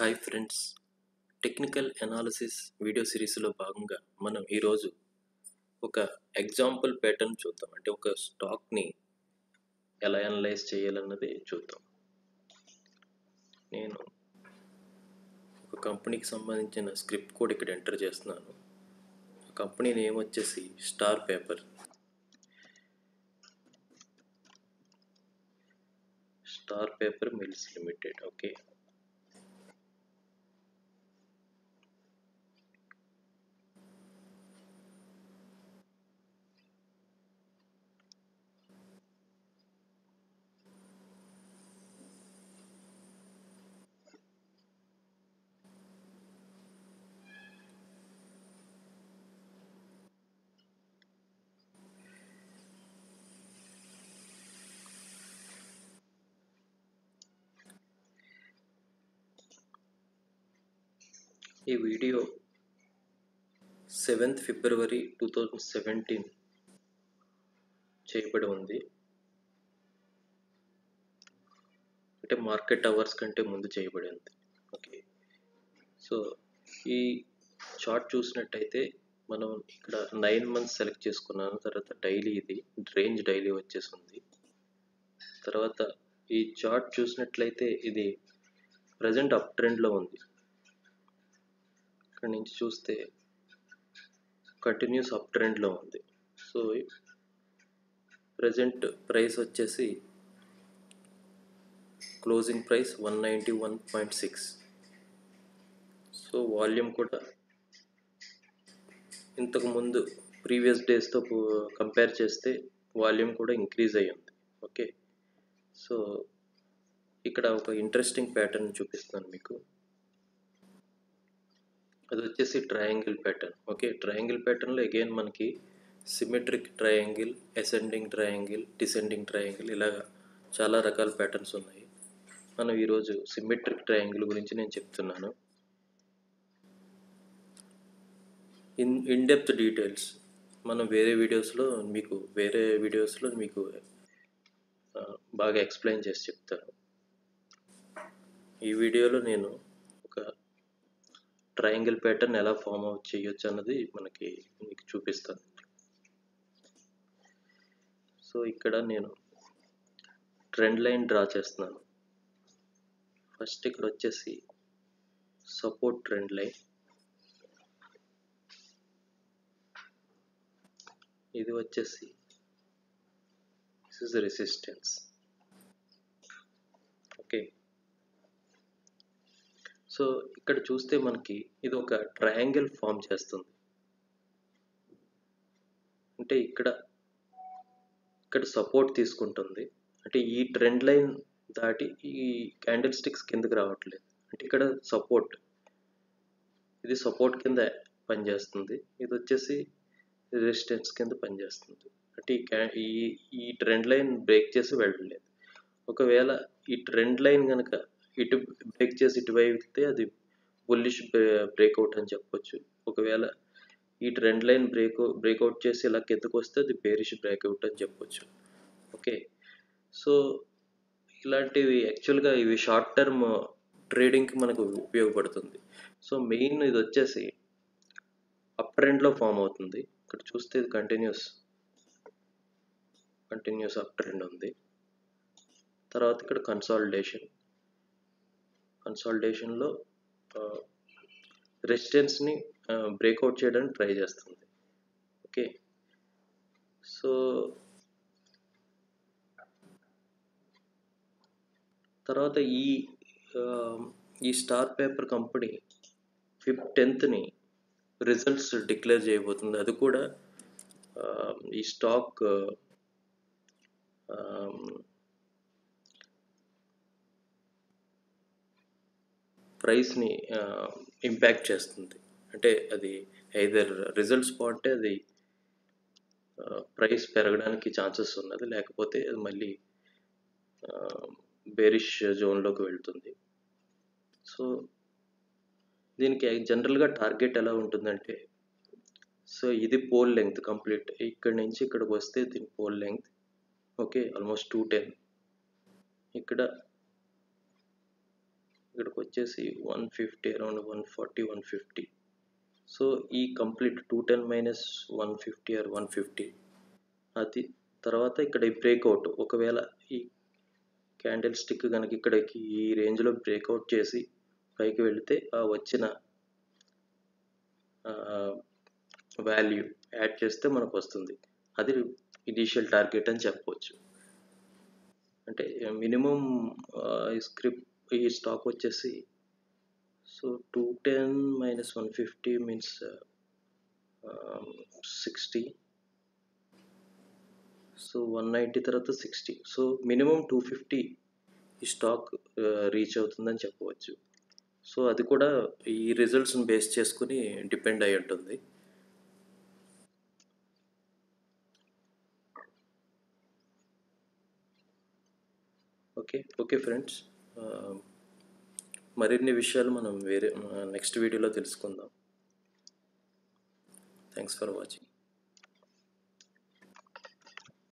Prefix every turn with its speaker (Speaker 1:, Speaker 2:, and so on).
Speaker 1: Hi friends. Technical analysis video సిరీస్లో భాగంగా మనం ఈరోజు ఒక ఎగ్జాంపుల్ ప్యాటర్న్ చూద్దాం. అంటే ఒక స్టాక్ని ఎలా అనలైజ్ చేయాలన్నది చూద్దాం. నేను ఒక కంపెనీకి సంబంధించిన స్క్రిప్ట్ కోడ్ ఇక్కడ ఎంటర్ చేస్తున్నాను. కంపెనీ నేమ్ వచ్చేసి Star Paper. Star Paper Mills Limited. Okay. ఈ video seventh February two thousand seventeen చేయబడి ఉంది. అంటే మార్కెట్ అవర్స్ కంటే ముందు చేయబడి ఉంది. ఓకే. సో ఈ చార్ట్ చూసినట్టయితే మనం ఇక్కడ నైన్ మంత్స్ సెలెక్ట్ చేసుకున్నాను. తర్వాత డైలీ ఇది రేంజ్ డైలీ వచ్చేసి ఉంది తర్వాత ఈ చార్ట్ చూసినట్లయితే ఇది ప్రజెంట్ అప్ ట్రెండ్లో ఉంది. ఇక్కడ నుంచి చూస్తే కంటిన్యూస్ అప్ ట్రెండ్లో ఉంది. సో ప్రజెంట్ ప్రైస్ వచ్చేసి closing price one ninety one point six so volume కూడా ఇంతకుముందు ప్రీవియస్ డేస్తో కంపేర్ చేస్తే వాల్యూమ్ కూడా ఇంక్రీజ్ అయ్యి ఉంది. ఓకే సో ఇక్కడ ఒక ఇంట్రెస్టింగ్ ప్యాటర్న్ చూపిస్తాను మీకు. అది వచ్చేసి ట్రయాంగిల్ ప్యాటర్న్ ఓకే ట్రయాంగిల్ ప్యాటర్న్లో అగైన్ మనకి symmetric triangle ascending triangle descending triangle ఇలాగా చాలా రకాల ప్యాటర్న్స్ ఉన్నాయి. మనం ఈరోజు సిమెట్రిక్ ట్రయాంగిల్ గురించి నేను చెప్తున్నాను. ఇన్ ఇన్ డెప్త్ డీటెయిల్స్ మనం వేరే వీడియోస్లో మీకు వేరే వీడియోస్లో మీకు బాగా ఎక్స్ప్లెయిన్ చేసి చెప్తాను. ఈ వీడియోలో నేను ట్రయాంగిల్ ప్యాటర్న్ ఎలా ఫామ్ అవుట్ చేయొచ్చు అన్నది మనకి మీకు చూపిస్తాను. సో ఇక్కడ నేను ట్రెండ్ లైన్ డ్రా చేస్తున్నాను. ఫస్ట్ ఇక్కడ వచ్చేసి సపోర్ట్ ట్రెండ్ లైన్. ఇది వచ్చేసి this is resistance okay so ఇక్కడ చూస్తే మనకి ఇది ఒక ట్రయాంగిల్ ఫామ్ చేస్తుంది. అంటే ఇక్కడ ఇక్కడ సపోర్ట్ తీసుకుంటుంది. అంటే ఈ ట్రెండ్ లైన్ దాటి ఈ క్యాండిల్ స్టిక్స్ కిందకి రావట్లేదు. అంటే ఇక్కడ సపోర్ట్ ఇది సపోర్ట్ కింద పనిచేస్తుంది. ఇది వచ్చేసి రెసిస్టెన్స్ కింద పనిచేస్తుంది. అంటే ఈ క్యా ఈ ఈ ట్రెండ్ లైన్ బ్రేక్ చేసి వెళ్ళలేదు. ఒకవేళ ఈ ట్రెండ్ లైన్ కనుక ఇటు బ్రేక్ చేసి ఇటువైపు వెళ్తే అది బుల్లిష్ బ్రేక్అవుట్ అని చెప్పొచ్చు. ఒకవేళ ఈ ట్రెండ్ లైన్ బ్రేక్ బ్రేక్అవుట్ చేసి ఇలా కిందకు వస్తే అది బేరిష్ బ్రేక్అవుట్ అని చెప్పొచ్చు. ఓకే సో ఇలాంటివి యాక్చువల్గా ఇవి షార్ట్ టర్మ్ ట్రేడింగ్కి మనకు ఉపయోగపడుతుంది. సో మెయిన్ ఇది వచ్చేసి అప్ ట్రెండ్లో ఫామ్ అవుతుంది. ఇక్కడ చూస్తే ఇది కంటిన్యూస్ కంటిన్యూస్ అప్ ట్రెండ్ ఉంది. తర్వాత ఇక్కడ కన్సాలిడేషన్ కన్సాలిడేషన్లో రెసిస్టెన్స్ని బ్రేక్అవుట్ చేయడానికి ట్రై చేస్తుంది. ఓకే సో తర్వాత ఈ ఈ స్టార్ పేపర్ కంపెనీ ఫిఫ్త్ టెన్త్ని రిజల్ట్స్ డిక్లేర్ చేయబోతుంది. అది కూడా ఈ స్టాక్ ప్రైస్ని ఇంపాక్ట్ చేస్తుంది. అంటే అది ఐదర్ రిజల్ట్స్ బాగుంటే అది ప్రైస్ పెరగడానికి ఛాన్సెస్ ఉన్నది. లేకపోతే అది మళ్ళీ బేరిష్ జోన్లోకి వెళ్తుంది. సో దీనికి జనరల్గా టార్గెట్ ఎలా ఉంటుందంటే సో ఇది పోల్ లెంగ్త్ కంప్లీట్. ఇక్కడ నుంచి ఇక్కడికి వస్తే దీని pole length okay almost two ten. ఇక్కడ ఇక్కడికి వచ్చేసి one fifty around one forty one fifty. So ఈ complete two ten minus one fifty or one fifty. అది తర్వాత ఇక్కడ ఈ బ్రేక్అవుట్. ఒకవేళ ఈ క్యాండిల్ స్టిక్ కనుక ఇక్కడికి ఈ రేంజ్లో బ్రేక్అవుట్ చేసి పైకి వెళితే ఆ వచ్చిన వాల్యూ యాడ్ చేస్తే మనకు వస్తుంది. అది ఇనీషియల్ టార్గెట్ అని చెప్పవచ్చు అంటే మినిమం స్క్రిప్ట్ ఈ స్టాక్ వచ్చేసి so two ten minus one fifty means sixty so one ninety తర్వాత sixty so minimum two fifty ఈ స్టాక్ రీచ్ uh, అవుతుందని చెప్పవచ్చు. సో అది కూడా ఈ రిజల్ట్స్ని బేస్ చేసుకుని డిపెండ్ అయి ఉంటుంది. ఓకే ఓకే ఫ్రెండ్స్ మరిన్ని విషయాలు మనం వేరే నెక్స్ట్ వీడియోలో తెలుసుకుందాం. Thanks for watching